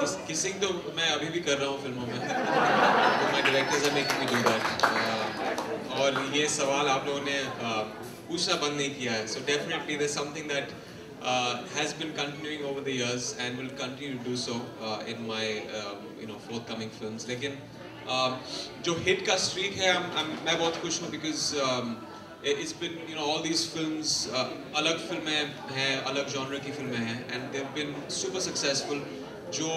किस, किसिंग तो मैं अभी भी कर रहा हूँ फ़िल्मों में। तो डायरेक्टर्स मेकिंग और ये सवाल आप लोगों ने पूछना बंद नहीं किया है। So definitely this something that has been continuing over the years and will continue do so in my you know forthcoming films लेकिन जो हिट का स्ट्रीक है मैं बहुत खुश हूँ because it's been you know all these film अलग फ़िल्में हैं अलग जॉनर की फ़िल्में हैं and they've been super successful जो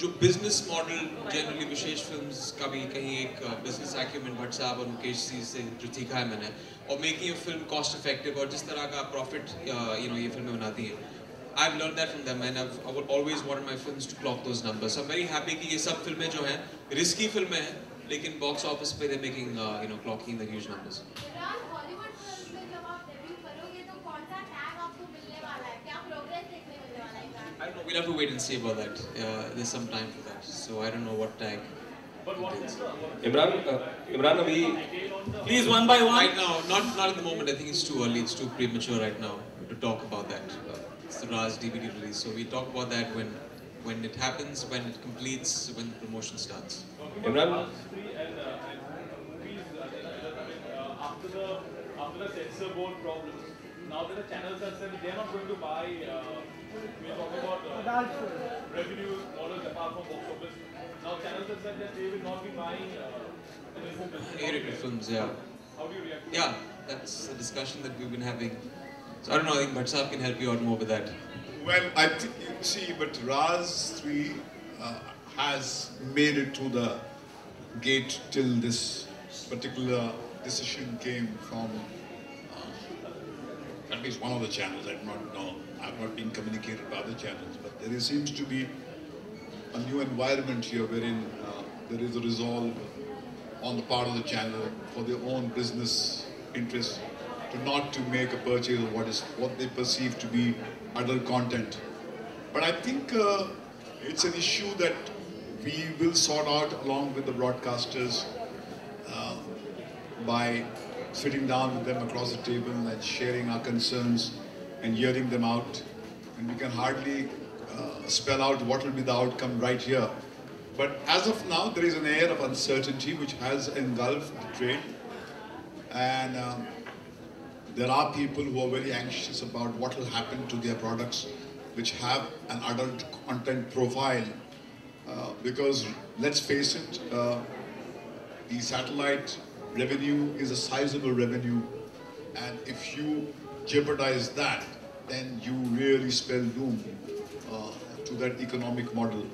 जो बिज़नेस मॉडल जनरली विशेष फ़िल्म का भी कहीं एक uh, बिज़नेस एक्यूमेंट भट्ट साहब और मुकेश जी से जो सीखा है मैंने, और मेकिंग फ़िल्म कॉस्ट इफ़ेक्टिव और जिस तरह का प्रॉफिट यू नो ये फ़िल्में बनाती है I have learnt that from them and always want my films to clock those numbers I very happy कि ये सब फ़िल्में जो हैं रिस्की फ़िल्में हैं, लेकिन बॉक्स ऑफ़िस पे they making you know clocking the huge I don't know. We'll have to wait and see about that. Uh, there's some time for that. So I don't know what tag. Emraan, uh, Emraan, abhi... please one by one. Right now, not not at the moment. I think it's too early. It's too premature right now to talk about that. Uh, it's the Raaz DVD release, so we talk about that when when it happens, when it completes, when the promotion starts. Emraan. Uh, uh, after the, after the censor board problems, now that the channels are saying they're not going to buy revenue models apart from box office. Now channels have said that they will not be buying uh, the film. A-rated films, yeah, How do you react? to yeah. That's a discussion that we've been having. So I don't know. I think Bhatt can help you out more with that. Well, I think, see, but Raaz 3 uh, has made it to the gate till this particular decision came from uh, at least one of the channels. I do not know. I've not been communicated by other channels, but there is, seems to be a new environment here wherein uh, there is a resolve on the part of the channel for their own business interests to not to make a purchase of what is what they perceive to be adult content. But I think uh, it's an issue that we will sort out along with the broadcasters uh, by sitting down with them across the table and sharing our concerns and hearing them out. And we can hardly uh, spell out what will be the outcome right here. But as of now, there is an air of uncertainty which has engulfed the trade. And um, there are people who are very anxious about what will happen to their products which have an adult content profile. Uh, because let's face it, uh, the satellite revenue is a sizable revenue. And if you jeopardize that, then you really spell doom uh, to that economic model.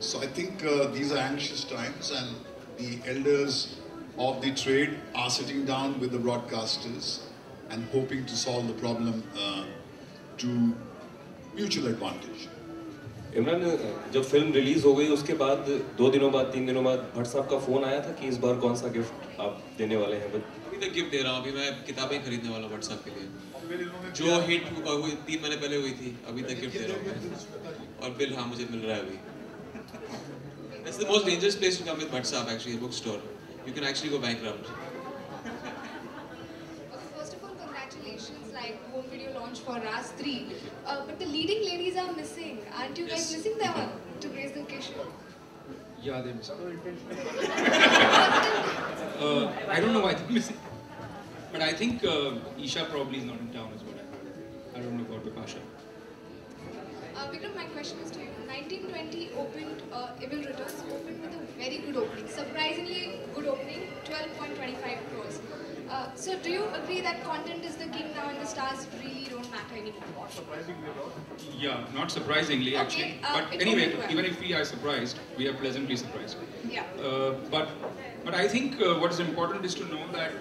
So I think uh, these are anxious times, and the elders of the trade are sitting down with the broadcasters and hoping to solve the problem uh, to mutual advantage. Imran जब film release हो गई उसके बाद दो दिनों बाद तीन दिनों बाद भट्ट साहब का फ़ोन आया था कि इस बार कौन सा गिफ्ट आप देने वाले हैं? अभी तक गिफ्ट दे रहा हूँ अभी मैं किताबें खरीदने वाला भट्ट साहब के लिए। जो हिट हुई तीन महीने पहले हुई थी अभी तक गिफ्ट दे रहा हूँ और बिल हाँ मुझे मिल रहा है अभी। Most dangerous place to come with Bhatt साहब actually book store you can actually go bank for us three. Uh, but the leading ladies are missing. Aren't you guys missing them to grace the occasion? Yeah, they missed. uh, I don't know why they're missing. But I think uh, Isha probably is not in town, is what I heard. I don't know about Bipasha. Uh, Vikram, my question is to you. 1920 opened, uh, Evil Returns opened with a very good opening. Surprisingly good opening, 12.25 crores. Uh, so do you agree that content is the king now and the stars really don't matter anymore? Yeah, not surprisingly Okay, actually. uh, but anyway, even if we are surprised, we are pleasantly surprised. Yeah. Uh, but but I think uh, what is important is to know that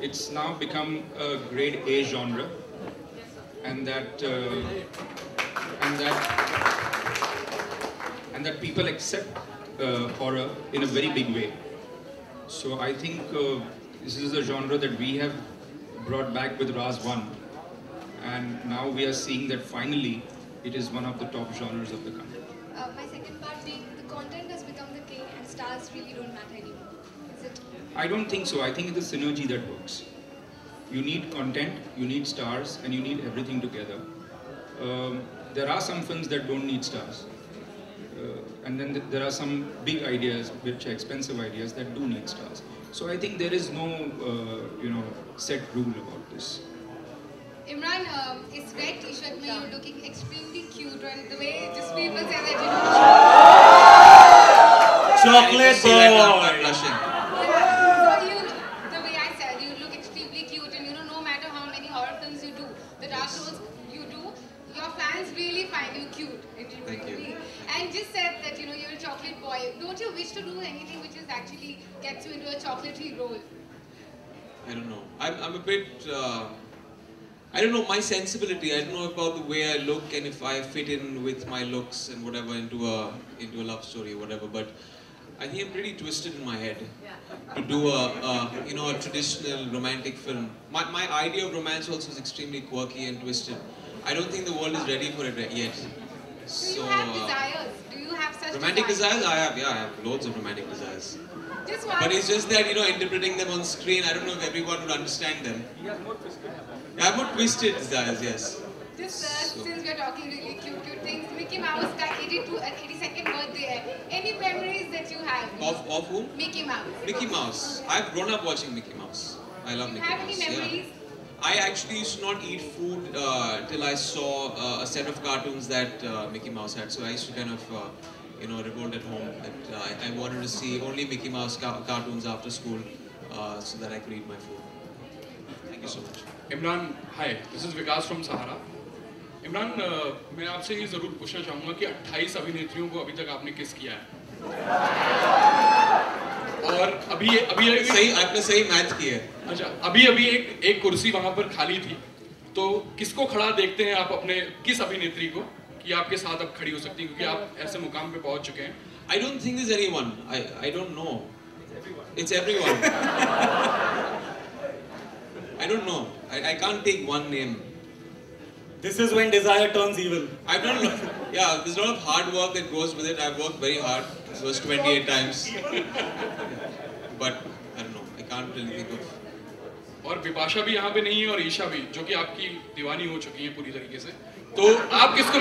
it's now become a grade A genre, and that uh, and that and that people accept uh, horror in a very big way. So I think uh, this is a genre that we have brought back with Raaz One, and now we are seeing that finally it is one of the top genres of the country. Uh, my second part being the content has become the king and stars really don't matter anymore. Is it? I don't think so. I think it's a synergy that works. You need content, you need stars, and you need everything together. Um, there are some films that don't need stars. uh, and then th- there are some big ideas, which are expensive ideas that do need stars. So I think there is no, uh, you know, set rule about this. Emraan, um, it's red t-shirt mein you're looking extremely cute and the way just people say that you know, Chocolate boy! I'm so you, the way I said, you look extremely cute and you know, no matter how many horror films you do, the dark shows you do, your fans really find you cute, Thank. You. And just said that, you know, you're a chocolate boy. Don't you wish to do anything which is actually gets you into a chocolatey role? I don't know. I'm, I'm a bit... Uh, I don't know my sensibility. I don't know about the way I look and if I fit in with my looks and whatever into a into a love story or whatever. But I think I'm pretty twisted in my head to do a, a you know a traditional romantic film. My my idea of romance also is extremely quirky and twisted. I don't think the world is ready for it yet. Do So. you have uh, desires? Do you have such Romantic desires? I have, yeah, I have loads of romantic desires. Just one. But it's just that, you know, interpreting them on screen, I don't know if everyone would understand them. Yeah, I have more twisted desires, yes. Just uh, So- since we're talking really cute, cute things, Mickey Mouse का 82 and 82nd birthday है. Any memories that you have? Of, of whom? Mickey Mouse. Mickey Mouse. I've grown up watching Mickey Mouse. I love Do you Mickey have Mouse. any yeah. memories? I actually used to not eat food uh, till I saw uh, a set of cartoons that uh, Mickey Mouse had. So I used to kind of, uh, you know, revolt at home. That uh, I, I wanted to see only Mickey Mouse ca- cartoons after school uh, so that I could eat my food. Thank you so much. Imran hi this is Vikas from Sahara Imran मैं आपसे ये ज़रूर पूछना चाहूँगा कि 28 अभिनेत्रियों को अभी तक आपने किस किया है? और अभी अभी अभी सही आपने सही मैथ की है। अच्छा अभी अभी एक एक कुर्सी वहाँ पर खाली थी। तो किसको खड़ा देखते हैं आप अपने किस अभिनेत्री को? कि आपके साथ अब खड़ी हो सकती है क्योंकि आप ऐसे मुकाम पे पहुँच चुके हैं I don't think there's anyone. I, I don't know. It's everyone. I don't know. I, I can't take one name. This is when desire turns evil. I've done a lot. Yeah, there's a lot of hard work that goes with it. I've worked very hard. It was 28 times. But I don't know. I can't really think of. और विपाशा भी यहाँ पे नहीं है और ईशा भी जो कि आपकी दीवानी हो चुकी है पूरी तरीके से। तो आप किसको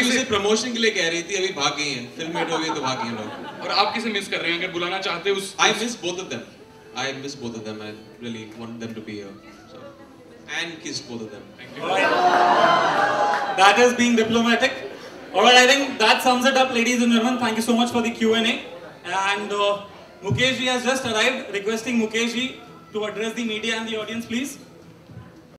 किसी प्रमोशन के लिए कह रही थी अभी भाग गई हैं। फ़िल्म मेट तो भाग गई लोग। और आप किसे मिस कर रहे हैं? अगर बुलाना चाहते उस I miss both of them I miss both of them I really want them to be here and kiss both of them that is being diplomatic alright I think that sums it up ladies and gentlemen thank you so much for the Q and A and Mukesh ji has just arrived requesting Mukesh ji to address the media and the audience, please.